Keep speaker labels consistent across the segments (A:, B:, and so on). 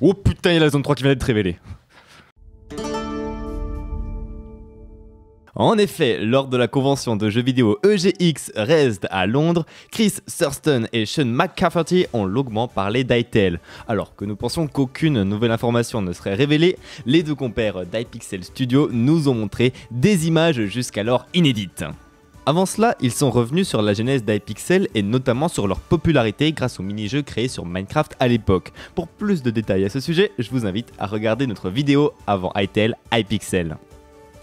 A: Oh putain, il y a la zone 3 qui vient d'être révélée. En effet, lors de la convention de jeux vidéo EGX Resd à Londres, Chris Thurston et Sean McCafferty ont longuement parlé d'Itel. Alors que nous pensions qu'aucune nouvelle information ne serait révélée, les deux compères d'iPixel Studio nous ont montré des images jusqu'alors inédites. Avant cela, ils sont revenus sur la genèse d'iPixel et notamment sur leur popularité grâce aux mini-jeux créés sur Minecraft à l'époque. Pour plus de détails à ce sujet, je vous invite à regarder notre vidéo avant iTel iPixel.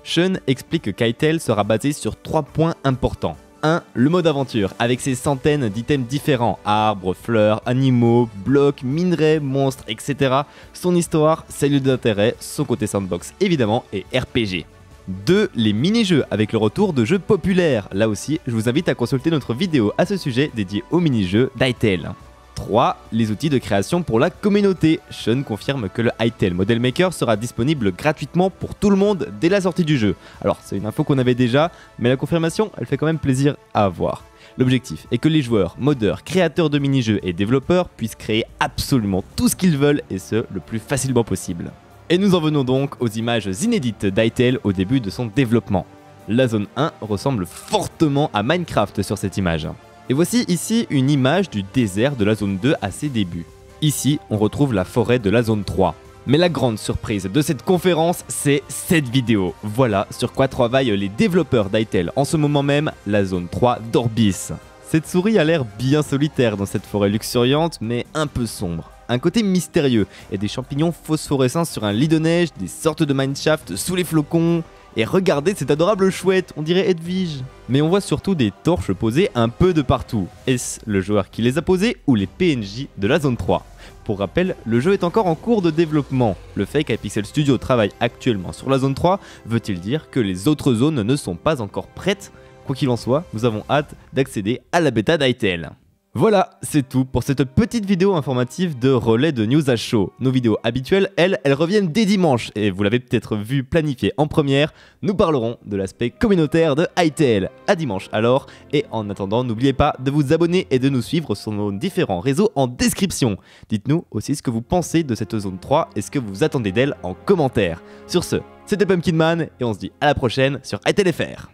A: Sean explique que sera basé sur trois points importants. 1. Le mode aventure, avec ses centaines d'items différents, arbres, fleurs, animaux, blocs, minerais, monstres, etc. Son histoire, ses lieux d'intérêt, son côté sandbox évidemment, et RPG. 2. Les mini-jeux avec le retour de jeux populaires. Là aussi, je vous invite à consulter notre vidéo à ce sujet dédiée aux mini-jeux d'Itel. 3. Les outils de création pour la communauté. Sean confirme que le Hytale Model Maker sera disponible gratuitement pour tout le monde dès la sortie du jeu. Alors c'est une info qu'on avait déjà, mais la confirmation, elle fait quand même plaisir à avoir. L'objectif est que les joueurs, modeurs, créateurs de mini-jeux et développeurs puissent créer absolument tout ce qu'ils veulent et ce le plus facilement possible. Et nous en venons donc aux images inédites d'Hytale au début de son développement. La zone 1 ressemble fortement à Minecraft sur cette image. Et voici ici une image du désert de la zone 2 à ses débuts. Ici, on retrouve la forêt de la zone 3. Mais la grande surprise de cette conférence, c'est cette vidéo. Voilà sur quoi travaillent les développeurs d'Itel en ce moment même, la zone 3 d'Orbis. Cette souris a l'air bien solitaire dans cette forêt luxuriante, mais un peu sombre. Un côté mystérieux et des champignons phosphorescents sur un lit de neige, des sortes de mineshaft sous les flocons, et regardez cette adorable chouette, on dirait Edwige. Mais on voit surtout des torches posées un peu de partout. Est-ce le joueur qui les a posées ou les PNJ de la zone 3 Pour rappel, le jeu est encore en cours de développement. Le fait qu'Apixel Studio travaille actuellement sur la zone 3 veut-il dire que les autres zones ne sont pas encore prêtes? Quoi qu'il en soit, nous avons hâte d'accéder à la bêta d'ITL. Voilà, c'est tout pour cette petite vidéo informative de relais de news à chaud. Nos vidéos habituelles, elles, elles reviennent dès dimanche et vous l'avez peut-être vu planifié en première, nous parlerons de l'aspect communautaire de ITL. À dimanche alors, et en attendant, n'oubliez pas de vous abonner et de nous suivre sur nos différents réseaux en description. Dites-nous aussi ce que vous pensez de cette zone 3 et ce que vous attendez d'elle en commentaire. Sur ce, c'était Pumpkin Man et on se dit à la prochaine sur ITLFR.